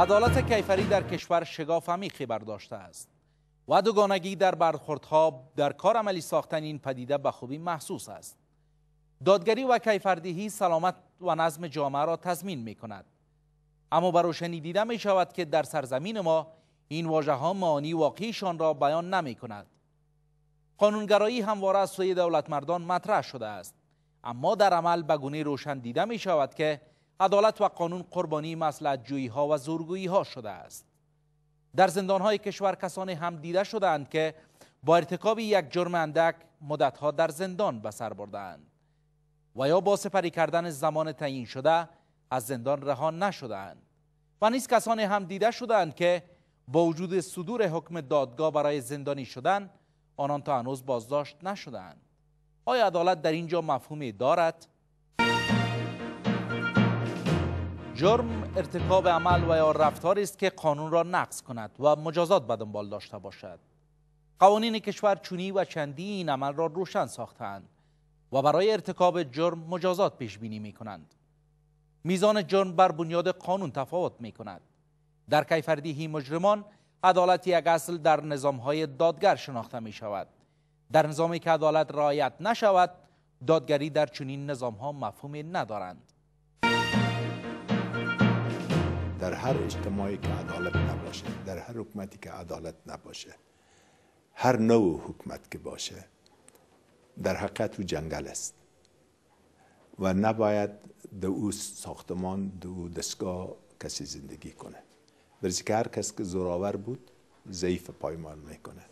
عدالت کیفری در کشور شگاف عمیقی برداشته است. و دوگانگی در برخوردها در کار عملی ساختن این پدیده به خوبی محسوس است. دادگری و کیفردهی سلامت و نظم جامعه را تضمین می کند اما بر روشنی دیده می شود که در سرزمین ما این واژه ها معانی واقعیشان را بیان نمی کند قانونگرایی همواره از سوی دولت مردان مطرح شده است. اما در عمل به گونه روشن دیده می شود که عدالت و قانون قربانی مسلحت جویی ها و زورگویی ها شده است. در زندان های کشور کسانی هم دیده شدند که با ارتکاب یک جرم اندک مدتها در زندان به سر بردند و یا با سپری کردن زمان تعیین شده از زندان رها نشدند و نیز کسانی هم دیده شدند که با وجود صدور حکم دادگاه برای زندانی شدن آنان تا هنوز بازداشت نشدند آیا عدالت در اینجا مفهومی دارد؟ جرم ارتکاب عمل و یا رفتاری است که قانون را نقض کند و مجازات به دنبال داشته باشد. قوانین کشور چونی و چندی این عمل را روشن ساختند و برای ارتکاب جرم مجازات پیش بینی می کنند میزان جرم بر بنیاد قانون تفاوت می کند در کیفردیهی مجرمان عدالت یک اصل در نظام های دادگر شناخته می شود در نظامی که عدالت رعایت نشود دادگری در چنین نظام ها مفهومی ندارند. در هر اجتماعی که عدالت نباشه در هر حکومتی که عدالت نباشه هر نوع حکومت که باشه در حقیقت او جنگل است. و نباید در او ساختمان در او دستگاه کسی زندگی کنه. برای که هر کس که زوراور بود ضعیف پایمان می‌کنه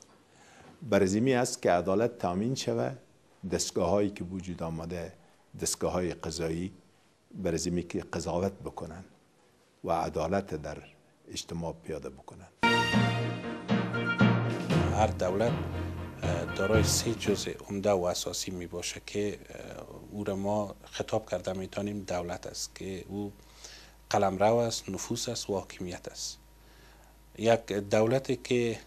برزیمی است که عدالت تامین شوه. دستگاه هایی که وجود آمده دستگاه های قضایی برزیمی که قضاوت بکنن. و عدالت در اجتماع پیاده بکنن هر دولت دارای سه جزء عمده و اساسی می باشه که او را ما خطاب کرده می‌تونیم دولت است که او قلمرو است نفوس است و حاکمیت است. یک دولتی که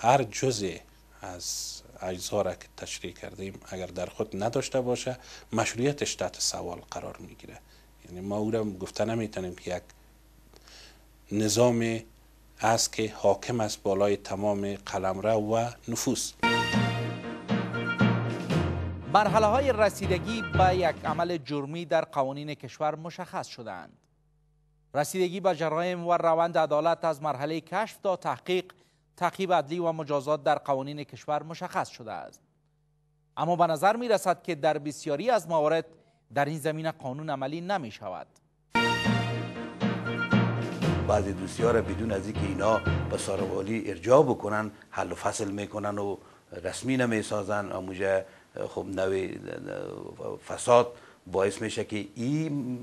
هر جزء از اجزا را که تشریح کردیم اگر در خود نداشته باشه مشروعیتش تحت سوال قرار می‌گیره. یعنی ما او را گفته نمی‌تونیم که یک نظام است که حاکم است بالای تمام قلمرو و نفوس. مرحله های رسیدگی به یک عمل جرمی در قوانین کشور مشخص شدند. رسیدگی به جرایم و روند عدالت از مرحله کشف تا تحقیق تعقیب عدلی و مجازات در قوانین کشور مشخص شده است. اما به نظر می رسد که در بسیاری از موارد در این زمینه قانون عملی نمی شود بعضی دوستی را بدون از اینکه اینا به ساروالی ارجاع بکنن حل و فصل می‌کنن و رسمی نمی‌سازن. اموجه خب نوی فساد باعث میشه که این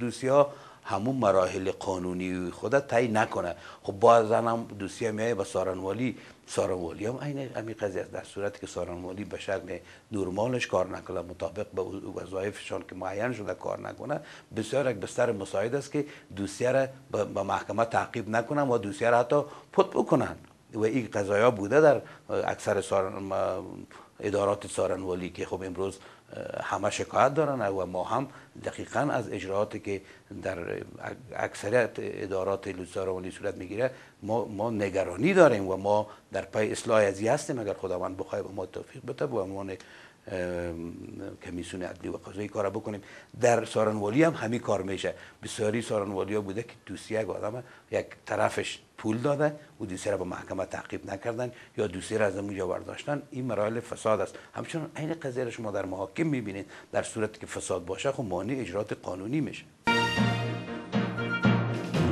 دوستی ها همون مراحل قانونی خود طی نکنه. خب باز هم دوسیه میایه با سارنوالی سارنوالی هم این همین قضیه در صورتی که سارنوالی به شکل نورمالش کار نکنه مطابق به وظایفشان که معین شده کار نکنه بسیار یک بستر مساعد است که دوسیه را به محکمه تعقیب نکنن و دوسیه را حتی پت بکنن. و این قضایا بوده در اکثر سارن ادارات سارنوالی که خب امروز همه شکایت دارن و ما هم دقیقا از اجراعاتی که در اکثریت ادارات سارنوالی صورت می‌گیره ما, ما نگرانی داریم و ما در پای اصلاح ازی هستیم. اگر خداوند بخواه به ما توفیق بده به عنوان کمیسیون عدلی و قضایی کار بکنیم. در سارنوالی هم همین کار میشه. بسیاری سارنوالی ها بوده که یک آدم یک طرفش پول داده و دوسیه را به محکمه تعقیب نکردن یا دوسیه را از اونجا برداشتن این مراحل فساد است. همچنان این قضیه را شما در محاکم می‌بینید. در صورتی که فساد باشه خب مانع اجرات قانونی میشه.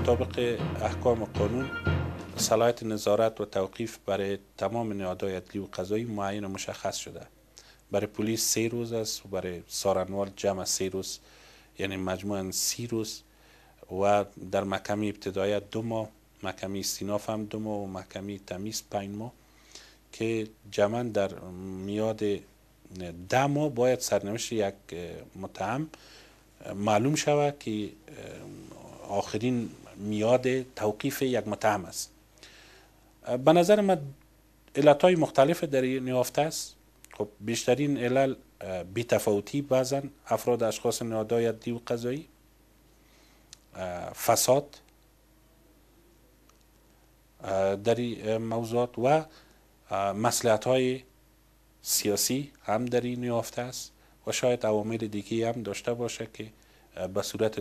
مطابق احکام قانون صلاحیت نظارت و توقیف برای تمام نهادهای عدلی و قضایی معین و مشخص شده. برای پلیس سه روز است و برای سارنوال جمع سه روز یعنی مجموعا سی روز و در محکمه ابتدایی دو ماه. محکمه سیناف هم دو ماه و محکمه تمیز پنج ماه که جمعا در میاد ده ماه باید سرنوشت یک متهم معلوم شود که آخرین میاد توقیف یک متهم است. به نظر من علت های مختلف در این است. خب بیشترین علل بیتفاوتی بعضا افراد اشخاص نادای دی و قضایی فساد در این موضوعات و مسئلت های سیاسی هم در این نیافته است و شاید عوامل دیگه هم داشته باشه که به صورت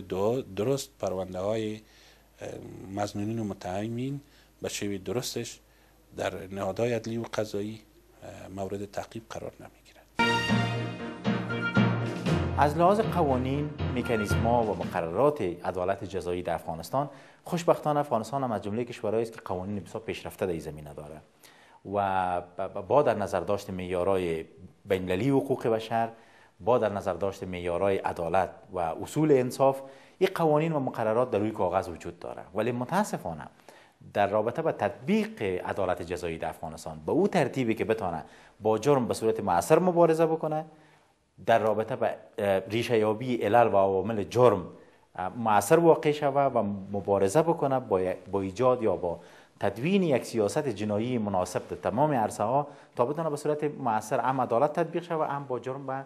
درست پرونده های مزنونین و متهمین به شوی درستش در نهادهای عدلی و قضایی مورد تعقیب قرار نمی‌گیرد. از لحاظ قوانین میکانیزما و مقررات عدالت جزایی در افغانستان خوشبختانه افغانستان هم از جمله کشورهایی است که قوانین بسیار پیشرفته در این زمینه داره. و با در نظر داشت معیارهای بین‌المللی حقوق بشر با در نظر داشت معیارهای عدالت و اصول انصاف این قوانین و مقررات در روی کاغذ وجود داره. ولی متاسفانه در رابطه با تطبیق عدالت جزایی در افغانستان به او ترتیبی که بتانه با جرم به صورت معصر مبارزه بکنه در رابطه با ریشه یابی علل و عوامل جرم معصر واقع شوه و مبارزه بکنه با ایجاد یا با تدوین یک سیاست جنایی مناسب در تمام عرصه ها تا بتونه به صورت معصر هم عدالت تطبیق شوه هم با جرم و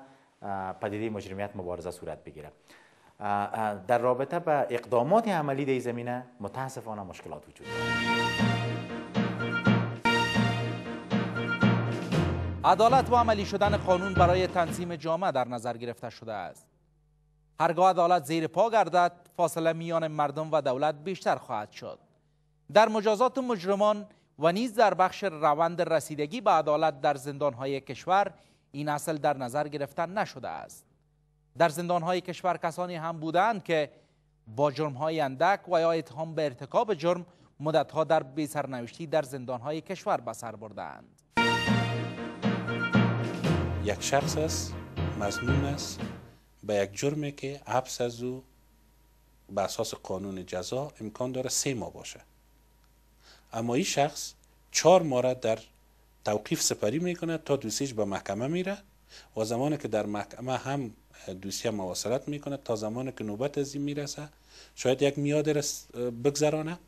پدیده مجرمیت مبارزه صورت بگیره. در رابطه با اقدامات عملی در زمینه متاسفانه مشکلات وجود عدالت و عملی شدن قانون برای تنظیم جامعه در نظر گرفته شده است. هرگاه عدالت زیر پا گردد فاصله میان مردم و دولت بیشتر خواهد شد. در مجازات مجرمان و نیز در بخش روند رسیدگی به عدالت در زندانهای کشور این اصل در نظر گرفتن نشده است. در زندانهای کشور کسانی هم بودند که با جرمهای اندک و یا اتهام به ارتکاب جرم مدتها در بیسرنوشتی در زندانهای کشور به سر بردند یک شخص است مزنون است به یک جرمی که حبس از او به اساس قانون جزا امکان داره سه ماه باشه. اما این شخص چهار ماه در توقیف سپری می‌کنه تا دوسیش به محکمه میره و زمانی که در محکمه هم دوسیه مواصلت می‌کنه تا زمانی که نوبت از این می‌رسه شاید یک میاد بگذرانه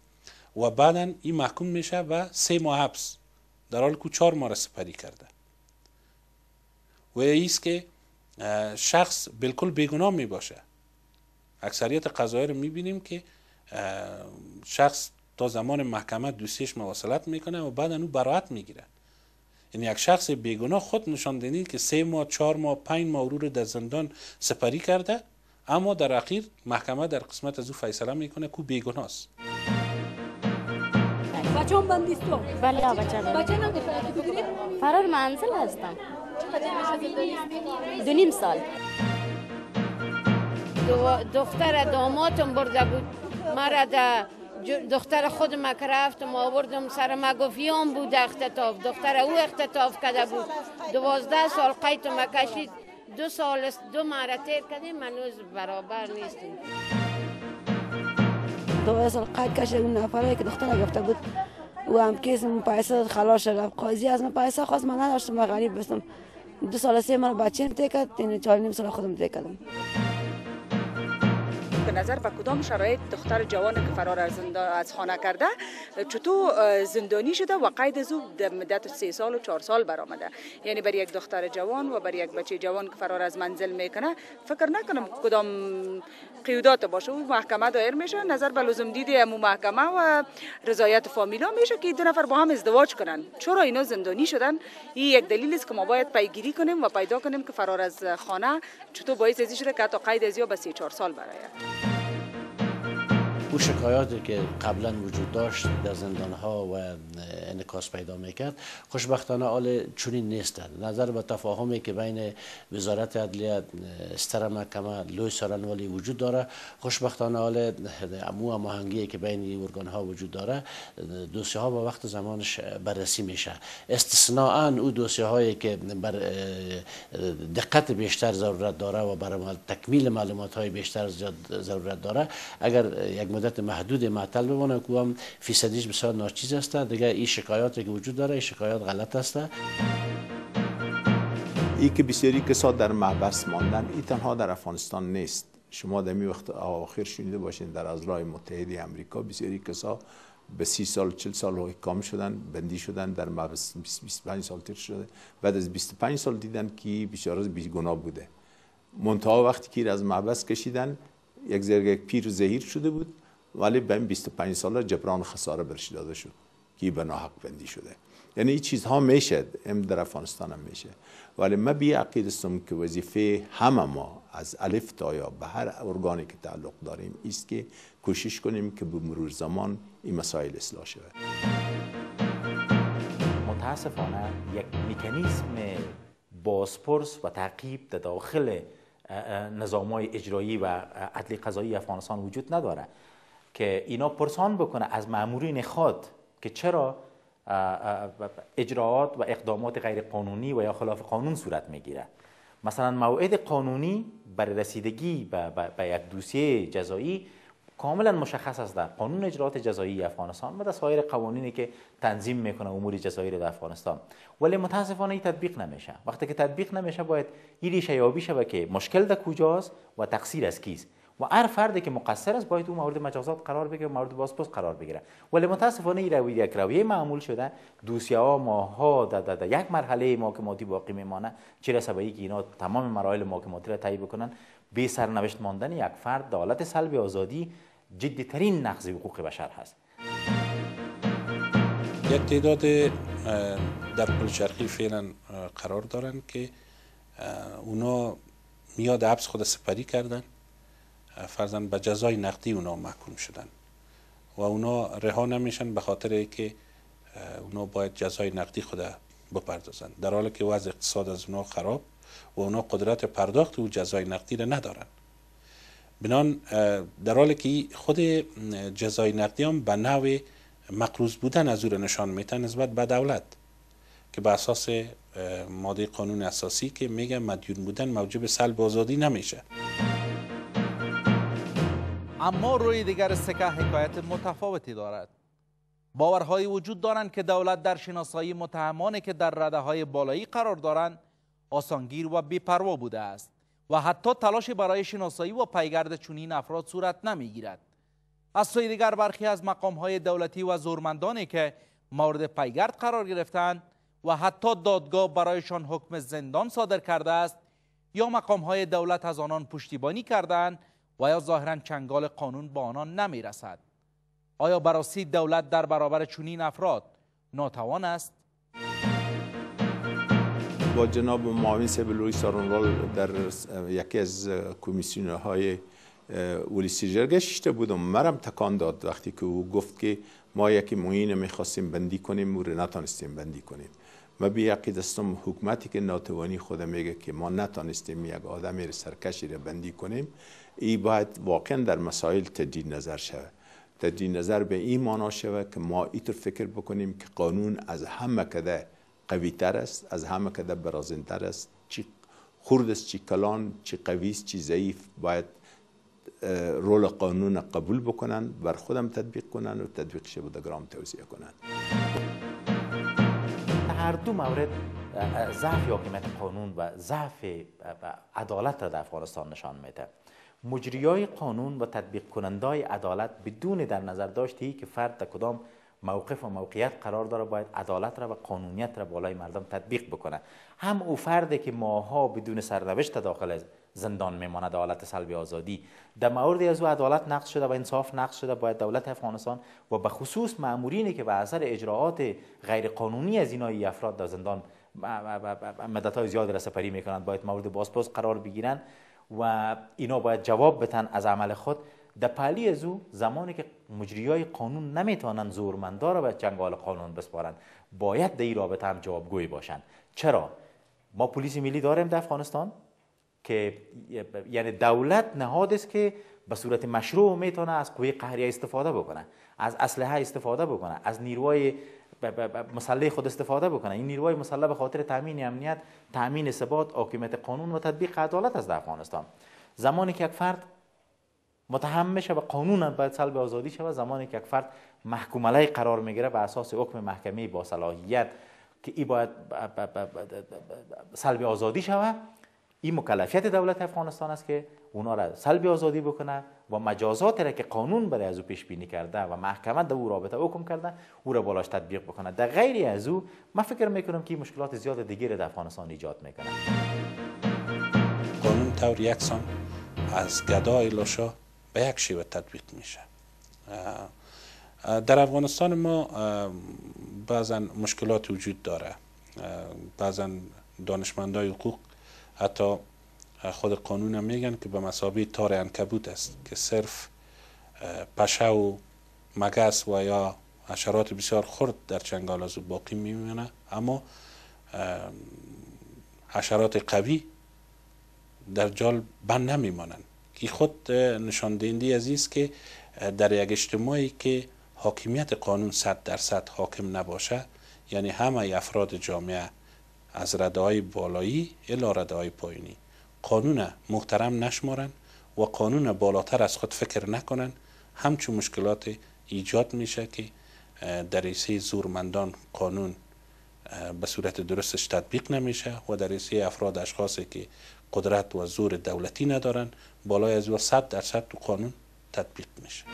و بعدا این محکوم میشه و سه ماه حبس در حال که چهار ماه سپری کرده. و ایست که شخص بالکل بیگناه می باشه اکثریت قضایی رو می‌بینیم که شخص تا زمان محکمه دوسیش مواصلت می‌کنه و بعد اونو براعت می‌گیره. یعنی یک شخص بیگناه خود نشان دهید که سه ماه چهار ماه پنج ماه رو در زندان سپری کرده اما در اخیر محکمه در قسمت از او فیصله می‌کنه که بیگناه است بچه هم بندیست تو؟ بله بچه بچه فرار منزل هستم. دو نیم سال. دختر داماتم برده بود. مرا در دختر خود ما رفتم آوردم سر ما گفت یام بود اختطاف. دختر او اختطاف کرده بود. دوازده سال قیت ما کشید. دو سال دو مره تیر کردیم. منوز برابر نیستیم دو سال قید کشید اون نفره که دختر گفته بود. و هم کیس پیسه خلاص شد. قاضی. از من پیسه خواست من نداشتم غریب بستم. دو سال سه من بچه تکد این چهار نیم سال خودم تکدم نظر به کدام شرایط دختر جوان که فرار از, از خانه کرده چطور زندانی شده و قید از او در مدت سه سال و چهار سال برآمده. یعنی برای یک دختر جوان و برای یک بچه جوان که فرار از منزل می‌کنه فکر نکنم کدام قیودات باشه. او محکمه دایر میشه نظر به لزوم دیدی امو محکمه و رضایت فامیلا میشه که دو نفر با هم ازدواج کنن. چرا اینا زندانی شدن؟ این یک دلیل است که ما باید پیگیری کنیم و پیدا کنیم که فرار از خانه چطور باعث ازی شده که تا قید از یا به 3 4 سال برای او شکایاتی که قبلا وجود داشت در زندان ها و انکاس پیدا می‌کرد خوشبختانه حال چنین نیستند نظر به تفاهمی که بین وزارت عدلیه ستر محکمه لوی سارنوالی وجود داره خوشبختانه حال امو هماهنگی که بین ارگان ها وجود داره دوسیه ها با وقت زمانش بررسی میشه. استثناء او دوسیه هایی که بر دقت بیشتر ضرورت داره و برای تکمیل معلومات های بیشتر ضرورت داره. اگر یک مدت محدود معطل بمانه که هم فیصدیش بسیار ناچیز است. دیگه این شکایاتی که وجود داره این شکایات غلط است. ای که بسیاری کسا در محبس ماندن ای تنها در افغانستان نیست. شما در وقت آخر شنیده باشین در ازرای متحده امریکا بسیاری کسا به سی سال چل سال احکام شدن بندی شدن در محبس 25 سال تیر شده. بعد از 25 سال دیدن که بیچاره بیگناه بوده. منتها وقتی که از محبس کشیدن یک یک پیر زهیر شده بود. ولی به این 25 ساله جبران خساره برش داده شد که به ناحق بندی شده. یعنی این چیزها میشه ام در افغانستان هم میشه. ولی من بی عقید که وظیفه همه ما از الف تا یا به هر ارگانی که تعلق داریم است که کوشش کنیم که به مرور زمان این مسائل اصلاح شود. متاسفانه یک مکانیزم بازپرس و تعقیب در داخل نظام های اجرایی و عدلی قضایی افغانستان وجود نداره. که اینا پرسان بکنه از مامورین خود که چرا اجراعات و اقدامات غیر قانونی و یا خلاف قانون صورت می‌گیره. مثلا موعد قانونی برای رسیدگی به یک دوسیه جزایی کاملا مشخص است. در قانون اجراعات جزایی افغانستان و در سایر قوانینی که تنظیم می‌کنه امور جزایی در افغانستان. ولی متاسفانه این تطبیق نمیشه. وقتی که تطبیق نمیشه باید این ریشه یابی شود که مشکل در کجاست و تقصیر از کیست. و هر فردی که مقصر است باید اون مورد مجازات قرار بگیره مورد بازپرس قرار بگیره. ولی متاسفانه این رویه یک رویه معمول شده دوسیه ها ماها در, در, یک مرحله محاکماتی باقی میمانه رسه به که اینا تمام مراحل محاکماتی را طی بکنن بی سرنوشت ماندن یک فرد در حالت سلب آزادی جدی ترین نقض حقوق بشر هست. یک تعداد در پل شرقی فعلا قرار دارن که اونا میاد حبس خود سپری کردن. فرزن به جزای نقدی اونا محکوم شدن و اونا رها نمیشن به خاطر که اونا باید جزای نقدی خود بپردازن. در حالی که وضع اقتصاد از اونا خراب و اونا قدرت پرداخت و جزای نقدی را ندارن. بنان در حالی که خود جزای نقدی هم به نوع مقروض بودن از او نشان میتن نسبت به دولت که به اساس ماده قانون اساسی که میگه مدیون بودن موجب سلب آزادی نمیشه. اما روی دیگر سکه حکایت متفاوتی دارد. باورهایی وجود دارند که دولت در شناسایی متهمانی که در رده های بالایی قرار دارند آسانگیر و بیپروا بوده است و حتی تلاش برای شناسایی و پیگرد چنین افراد صورت نمی‌گیرد. از سوی دیگر برخی از مقام های دولتی و زورمندانی که مورد پیگرد قرار گرفتند و حتی دادگاه برایشان حکم زندان صادر کرده است یا مقام های دولت از آنان پشتیبانی کردند و یا ظاهرا چنگال قانون با آنان نمی رسد آیا براسی دولت در برابر چنین افراد ناتوان است؟ با جناب معاون سیبلوی سارونوال در یکی از کمیسیون های ولیسی بودم. مرم تکان داد وقتی که او گفت که ما یکی معین می‌خواستیم بندی کنیم و نتانستیم بندی کنیم. ما بی عقید استم حکومتی که ناتوانی خود میگه که ما نتانستیم یک آدمی سرکشی را بندی کنیم. ای باید واقعا در مسائل تجدید نظر شود. تجدید نظر به این معنا شود که ما اینطور فکر بکنیم که قانون از همه کده قوی تر است از همه کده برازنتر است. چی خورد است چی کلان چی قوی است چی ضعیف. باید رول قانون قبول بکنن بر خودم تطبیق کنن و تطبیق شه گرام توضیح کنن. هر دو مورد ضعف حاکمیت قانون و ضعف عدالت را در افغانستان نشان میده. مجریای قانون و تطبیق کنندای عدالت بدون در نظر داشتی که فرد در کدام موقف و موقعیت قرار داره باید عدالت را و قانونیت را بالای مردم تطبیق بکنه. هم او فردی که ماها بدون سرنوشت داخل زندان میماند عدالت سلبی آزادی. در موردی از او عدالت نقض شده و انصاف نقض شده باید دولت افغانستان و به خصوص مامورینی که به اثر اجراعات غیر قانونی از اینای افراد در زندان مدت های زیادی را سپری می‌کنند باید مورد بازپرس قرار بگیرند. و اینا باید جواب بتن از عمل خود. در پلی از او زمانی که مجریای قانون نمی‌تونن زورمندا را به چنگال قانون بسپارند باید در این رابطه هم جوابگوی باشند چرا؟ ما پلیس ملی داریم در افغانستان که یعنی دولت نهاد است که به صورت مشروع می‌تونه از قوه قهریه استفاده بکنه از اسلحه استفاده بکنه از نیروهای مسلح خود استفاده بکنه. این نیروهای مسلح به خاطر تامین امنیت تامین ثبات حاکمیت قانون و تطبیق عدالت از افغانستان. زمانی که یک فرد متهم میشه و قانون باید سلب آزادی شود زمانی که یک فرد محکوم علیه قرار می‌گیره به اساس حکم محکمه با صلاحیت که ای باید سلب آزادی شود این مکلفیت دولت افغانستان است که اونا را سلب آزادی بکنه و مجازات را که قانون برای از پیش بینی کرده و محکمه در او رابطه حکم کرده او را بالاش تطبیق بکنه. در غیر از او من فکر می‌کنم که مشکلات زیاد دیگری در افغانستان ایجاد می‌کنه. قانون طور یکسان از گدای لاشا به یک شیوه تطبیق میشه. در افغانستان ما بعضا مشکلات وجود داره. بعضا دانشمندای حقوق حتی خود قانون هم میگن که به مسابقه تار انکبوت است که صرف پشه و مگس و یا حشرات بسیار خرد در چنگال از باقی میمونه. اما حشرات قوی در جال بند نمیمانند. که خود نشان از که در یک اجتماعی که حاکمیت قانون صد درصد حاکم نباشه یعنی همه افراد جامعه از رده های بالایی الا رده های پایینی. قانون محترم نشمارن و قانون بالاتر از خود فکر نکنن. همچون مشکلات ایجاد میشه که در ریسه زورمندان قانون به صورت درستش تطبیق نمیشه و در ریسه افراد اشخاصی که قدرت و زور دولتی ندارن بالای از و صد درصد تو قانون تطبیق میشه.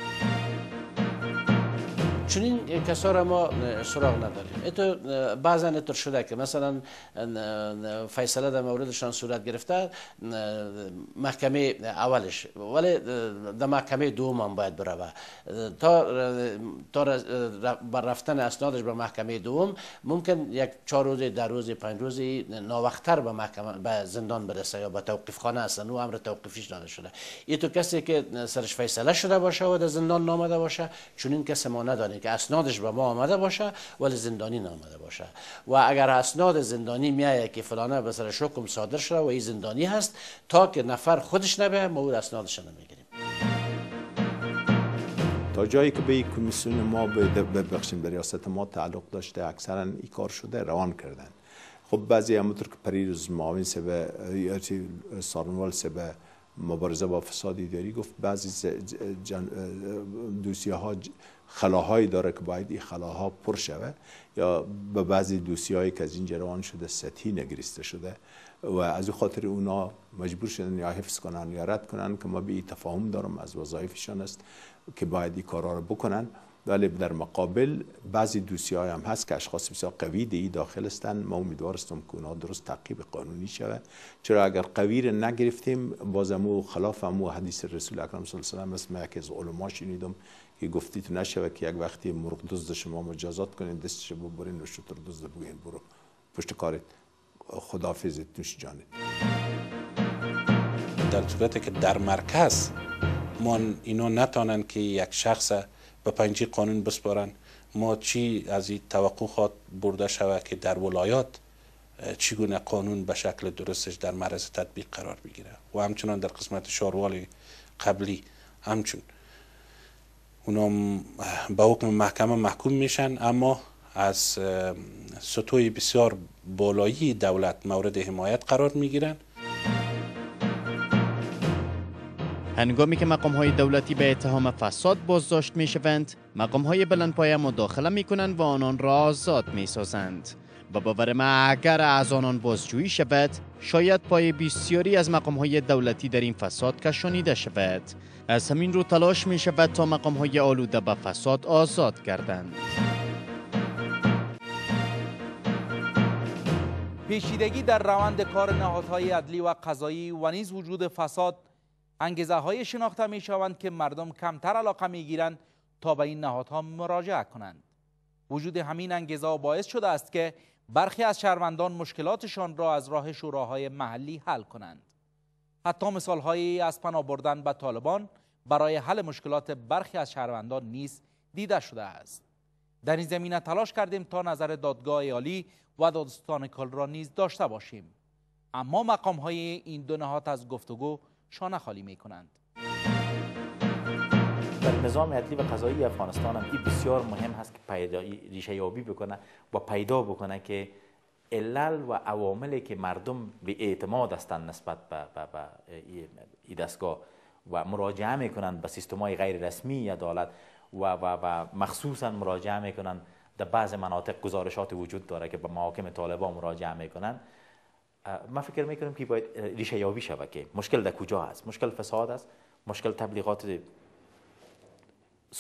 چنین کسا را ما سراغ نداریم. اتو بعضا اتر شده که مثلا فیصله در موردشان صورت گرفته محکمه اولش. ولی در محکمه دوم هم باید بروه تا تا بر رفتن اسنادش به محکمه دوم ممکن یک چهار روز در روز پنج روزی ناوقتر به محکمه به زندان برسه یا به توقیف خانه هستن او امر توقیفیش داده شده. ای تو کسی که سرش فیصله شده باشه و در زندان نامده باشه چون این کسی ما ندانیم که اسنادش به ما آمده باشه ولی زندانی نامده باشه. و اگر اسناد زندانی میایه که فلانه به سر حکم صادر شده و این زندانی هست تا که نفر خودش نبه ما او اسنادش نمی‌گیریم. تا جایی که به کمیسیون ما ببخشیم به ریاست ما تعلق داشته اکثرا این کار شده روان کردن. خب بعضی همونطور که پریروز معاون سبه سارنوال سبه مبارزه با فساد اداری گفت بعضی دوسیه ها خلاهایی داره که باید این خلاها پر شوه. یا به بعضی دوسیهایی که از این جروان شده سطحی نگریسته شده و از او خاطر اونا مجبور شدن یا حفظ کنن یا رد کنن که ما به تفاهم دارم از وظایفشان است که باید این کارا رو بکنن. ولی در مقابل بعضی دوسیه های هم هست که اشخاص بسیار قوی دی داخل هستند ما امیدوار هستم که اونا درست تعقیب قانونی شود چرا اگر قوی رو نگرفتیم بازمو خلاف امو حدیث رسول اکرم صلی الله علیه و مثل یکی از علما شنیدم که گفتید نشوه که یک وقتی مرغ دزد شما مجازات کنین دستش ببرین و شتر دزد بگین برو. پشت کارت. خدافظ نوش جانت. در صورتی که در مرکز ما اینو نتانن که یک شخص به پنجی قانون بسپارن. ما چی از این توقع خواد برده شوه که در ولایات چگونه قانون به شکل درستش در معرض تطبیق قرار بگیره؟ و همچنان در قسمت شاروال قبلی همچون اونا به حکم محکمه محکوم میشن اما از سطوی بسیار بالایی دولت مورد حمایت قرار می‌گیرن. هنگامی که مقام های دولتی به اتهام فساد بازداشت می شوند مقام های بلندپایه مداخله می کنند و آنان را آزاد می سازند و باور اگر از آنان بازجویی شود شاید پای بسیاری از مقام های دولتی در این فساد کشانیده شود. از همین رو تلاش می شود تا مقام های آلوده به فساد آزاد گردند. پیشیدگی در روند کار نهادهای عدلی و قضایی و نیز وجود فساد انگیزه های شناخته می شوند که مردم کمتر علاقه می گیرند تا به این نهادها مراجعه کنند. وجود همین انگیزه باعث شده است که برخی از شهروندان مشکلاتشان را از راه شوراهای محلی حل کنند. حتی مثالهایی از پناه بردن به طالبان برای حل مشکلات برخی از شهروندان نیز دیده شده است. در این زمینه تلاش کردیم تا نظر دادگاه عالی و دادستان کل را نیز داشته باشیم. اما مقام های این دو نهاد از گفتگو شانه خالی می کنند در نظام عدلی و قضایی افغانستان هم این بسیار مهم هست که پیدا ریشه یابی بکنه و پیدا بکنه که علل و عواملی که مردم به اعتماد هستند نسبت به, این دستگاه و مراجعه می‌کنند به سیستم های غیر رسمی عدالت و, و, و مخصوصا مراجعه می‌کنند. در بعض مناطق گزارشات وجود داره که به محاکم طالبان مراجعه می‌کنند. ما فکر می‌کنم که باید ریشه یابی شود که مشکل در کجا است مشکل فساد است مشکل تبلیغات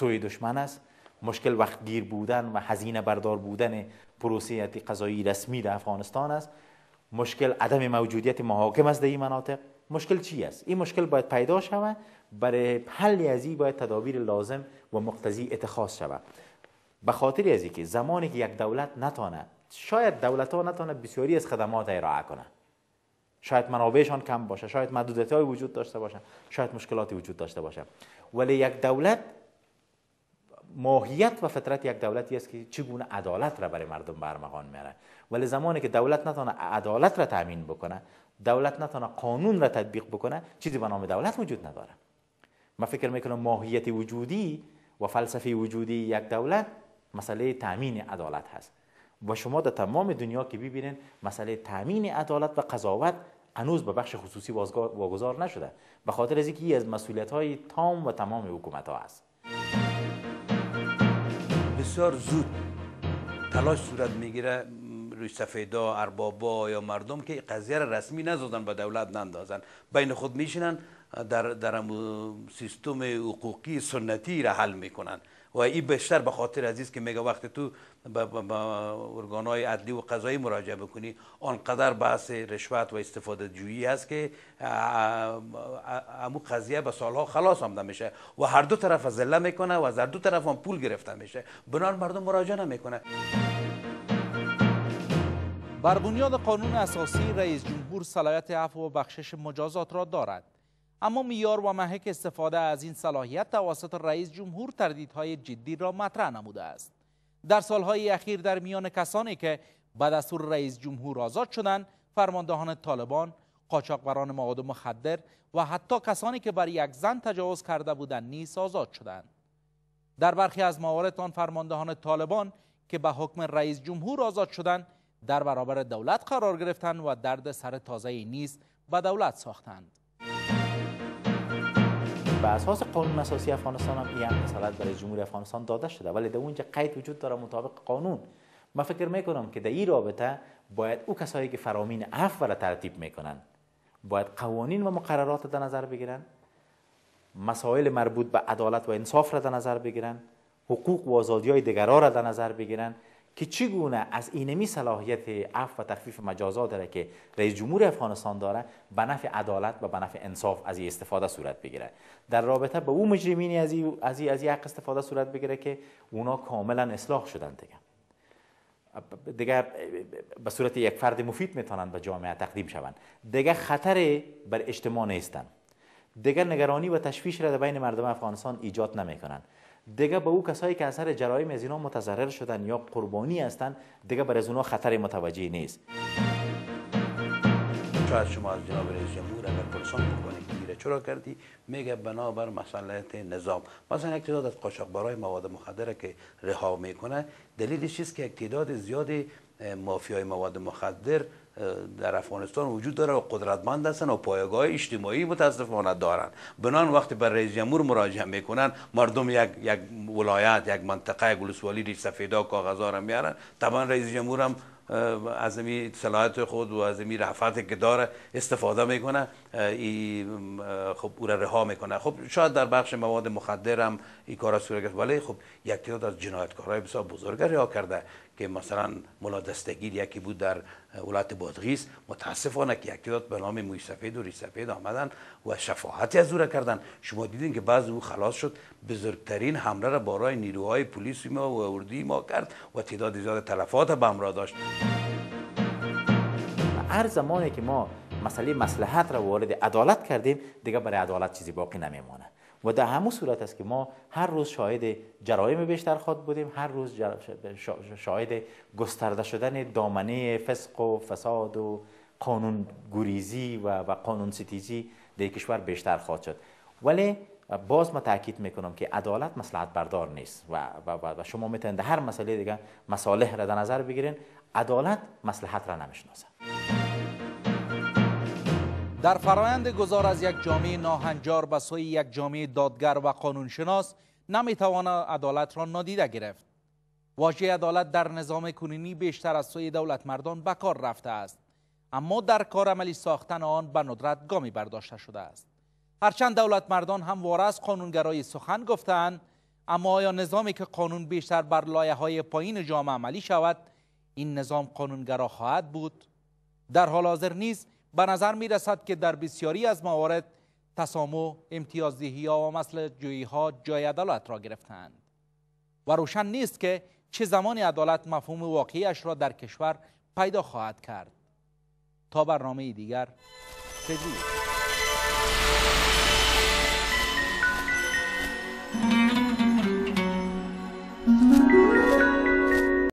سوی دشمن است. مشکل وقت گیر بودن و هزینه بردار بودن پروسه قضایی رسمی در افغانستان است. مشکل عدم موجودیت محاکم است در این مناطق. مشکل چی است؟ این مشکل باید پیدا شود. برای حل از باید تدابیر لازم و مقتضی اتخاذ شود. به خاطر از اینکه زمانی که یک دولت نتانه شاید دولت ها نتانه بسیاری از خدمات ارائه کنه شاید منابعشان کم باشه شاید محدودیت های وجود داشته باشه شاید مشکلاتی وجود داشته باشه ولی یک دولت ماهیت و فطرت یک دولتی است که چگونه عدالت را برای مردم برمغان میاره ولی زمانی که دولت نتونه عدالت را تامین بکنه دولت نتونه قانون را تطبیق بکنه چیزی به نام دولت وجود نداره. من فکر می‌کنم ماهیت وجودی و فلسفه وجودی یک دولت مسئله تامین عدالت هست. و شما در تمام دنیا که ببینید مسئله تامین عدالت و قضاوت هنوز به بخش خصوصی واگذار نشده. به خاطر از اینکه از مسئولیت های تام و تمام حکومت ها است بسیار زود تلاش صورت می‌گیره روی سفیدا اربابا یا مردم که قضیه را رسمی نزدن به دولت نندازن. بین خود میشینن در در سیستم حقوقی سنتی را حل می‌کنن. و این بیشتر به خاطر عزیز که میگه وقتی تو به های عدلی و قضایی مراجعه بکنی آنقدر بحث رشوت و استفاده جویی هست که امو قضیه به سالها خلاص آمده میشه و هر دو طرف زله می‌کنه و از هر دو طرف هم پول گرفته میشه. بنان مردم مراجعه نمی‌کنه. بر بنیاد قانون اساسی رئیس جمهور صلاحیت عفو و بخشش مجازات را دارد. اما میار و محک استفاده از این صلاحیت توسط رئیس جمهور تردیدهای جدی را مطرح نموده است. در سالهای اخیر در میان کسانی که به دستور رئیس جمهور آزاد شدند فرماندهان طالبان قاچاقبران مواد مخدر و حتی کسانی که بر یک زن تجاوز کرده بودند نیز آزاد شدند. در برخی از موارد آن فرماندهان طالبان که به حکم رئیس جمهور آزاد شدند در برابر دولت قرار گرفتند و درد سر تازه نیست به دولت ساختند. به اساس قانون اساسی افغانستان هم این مثلا برای جمهوری افغانستان داده شده. ولی در اونجا قید وجود داره مطابق قانون. من فکر می‌کنم که در این رابطه باید او کسایی که فرامین عفو را ترتیب می‌کنن باید قوانین و مقررات در نظر بگیرن مسائل مربوط به عدالت و انصاف را در نظر بگیرن حقوق و آزادی های دیگران را در نظر بگیرن که چگونه از اینمی صلاحیت عفو و تخفیف مجازات داره که رئیس جمهور افغانستان داره به نفع عدالت و به نفع انصاف از این استفاده صورت بگیره. در رابطه به اون مجرمینی از این از از حق استفاده صورت بگیره که اونا کاملا اصلاح شدن دیگه. دیگر به صورت یک فرد مفید می‌تونن به جامعه تقدیم شوند. دیگه خطر بر اجتماع نیستن. دیگر نگرانی و تشویش را در بین مردم افغانستان ایجاد نمی‌کنن. دیگه به او کسایی که اثر جرایم از اینا متضرر شدن یا قربانی هستند دیگه بر از اونا خطر متوجه نیست. شاید شما از جناب رئیس جمهور اگر پرسان بکنید میره چرا کردی؟ میگه بنابر مسئله نظام. مثلا یک تعداد از قاچاقبرای مواد مخدر که رها می‌کنه دلیلش چیست که یک تعداد زیاد مافیای مواد مخدر در افغانستان وجود داره و قدرتمند هستن و پایگاه اجتماعی متاسفانه دارن. بنان وقتی بر رئیس جمهور مراجعه می‌کنن مردم یک یک ولایت یک منطقه یک ولسوالی ریش سفیدا کاغذا را میارن طبعا رئیس جمهور هم از این صلاحیت خود و از این رفعت که داره استفاده می‌کنه. خب او را رها می‌کنه. خب شاید در بخش مواد مخدر هم این کارا صورت گرفت. ولی خب یک تعداد از جنایتکارهای بسیار بزرگ رها کرده. که مثلا ملا دستگیر یکی بود در ولایت بادغیس متاسفانه که یک تعداد به نام موی سفید و ری سفید آمدن و شفاعتی از او کردن. شما دیدین که بعض او خلاص شد بزرگترین حمله را بارای نیروهای پلیس ما و اردی ما کرد و تعداد زیاد تلفات به همراه داشت. هر زمانی که ما مسئله مصلحت را وارد عدالت کردیم دیگه برای عدالت چیزی باقی نمیمونه. و در همون صورت است که ما هر روز شاهد جرایم بیشتر خود بودیم هر روز شاهد گسترده شدن دامنه فسق و فساد و قانون گریزی و, و قانون ستیزی در کشور بیشتر خواهد شد. ولی باز ما تاکید می‌کنم که عدالت مصلحت بردار نیست و, و, و شما می‌تونید هر مسئله دیگه مصالح را در نظر بگیرین. عدالت مصلحت را نمی‌شناسه در فرایند گذار از یک جامعه ناهنجار به سوی یک جامعه دادگر و قانونشناس نمی‌تواند عدالت را نادیده گرفت. واژه عدالت در نظام کنونی بیشتر از سوی دولت مردان به کار رفته است. اما در کار عملی ساختن آن به ندرت گامی برداشته شده است. هرچند دولت مردان هم از قانونگرای سخن گفتند اما آیا نظامی که قانون بیشتر بر لایه های پایین جامعه عملی شود این نظام قانونگرا خواهد بود؟ در حال حاضر نیز به نظر می رسد که در بسیاری از موارد تسامو، امتیازدهی ها و مثل جویی ها جای عدالت را گرفتند و روشن نیست که چه زمانی عدالت مفهوم واقعیش را در کشور پیدا خواهد کرد. تا برنامه دیگر بدید